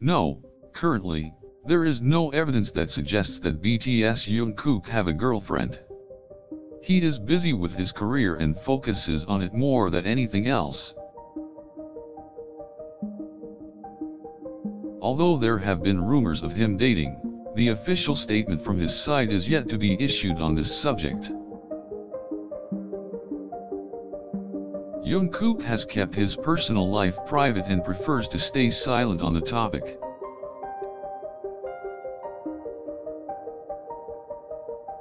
No, currently, there is no evidence that suggests that BTS Jungkook have a girlfriend. He is busy with his career and focuses on it more than anything else. Although there have been rumors of him dating, the official statement from his side is yet to be issued on this subject. Jungkook has kept his personal life private and prefers to stay silent on the topic.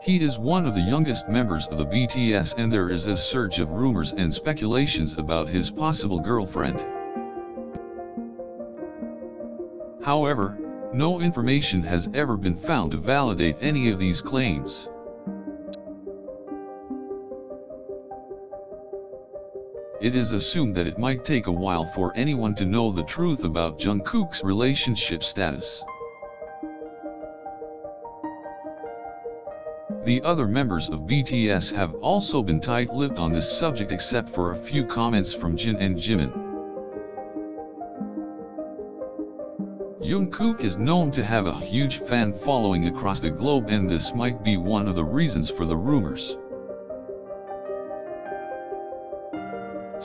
He is one of the youngest members of the BTS and there is a surge of rumors and speculations about his possible girlfriend. However, no information has ever been found to validate any of these claims. It is assumed that it might take a while for anyone to know the truth about Jungkook's relationship status. The other members of BTS have also been tight-lipped on this subject except for a few comments from Jin and Jimin. Jungkook is known to have a huge fan following across the globe and this might be one of the reasons for the rumors.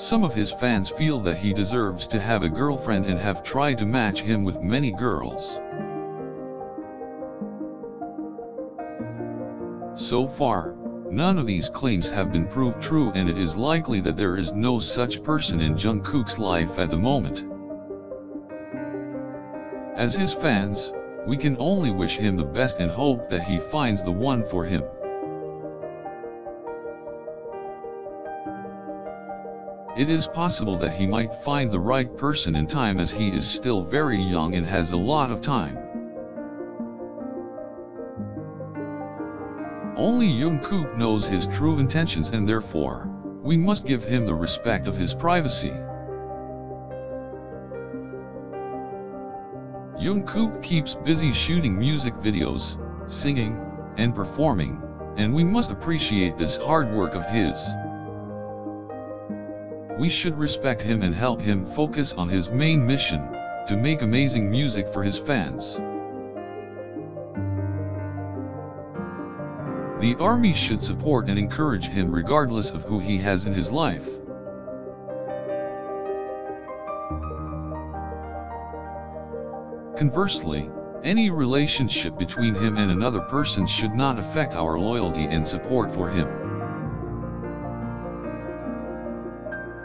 Some of his fans feel that he deserves to have a girlfriend and have tried to match him with many girls. So far, none of these claims have been proved true and it is likely that there is no such person in Jungkook's life at the moment. As his fans, we can only wish him the best and hope that he finds the one for him. It is possible that he might find the right person in time as he is still very young and has a lot of time. Only Jungkook knows his true intentions and therefore, we must give him the respect of his privacy. Jungkook keeps busy shooting music videos, singing, and performing, and we must appreciate this hard work of his. We should respect him and help him focus on his main mission, to make amazing music for his fans. The army should support and encourage him regardless of who he has in his life. Conversely, any relationship between him and another person should not affect our loyalty and support for him.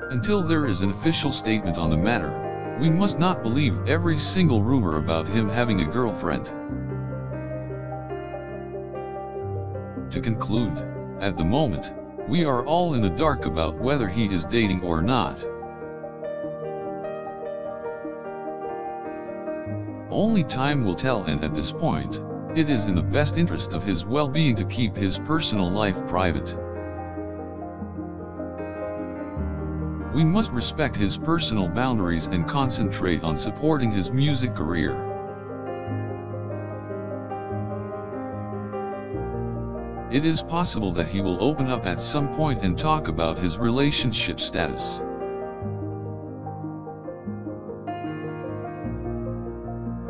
Until there is an official statement on the matter, we must not believe every single rumor about him having a girlfriend. To conclude, at the moment, we are all in the dark about whether he is dating or not. Only time will tell and at this point, it is in the best interest of his well-being to keep his personal life private. We must respect his personal boundaries and concentrate on supporting his music career. It is possible that he will open up at some point and talk about his relationship status.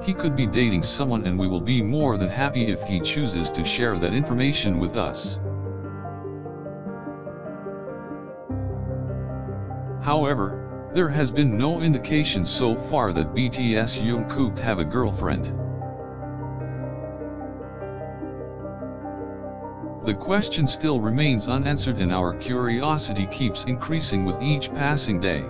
He could be dating someone and we will be more than happy if he chooses to share that information with us. However, there has been no indication so far that BTS Jungkook have a girlfriend. The question still remains unanswered and our curiosity keeps increasing with each passing day.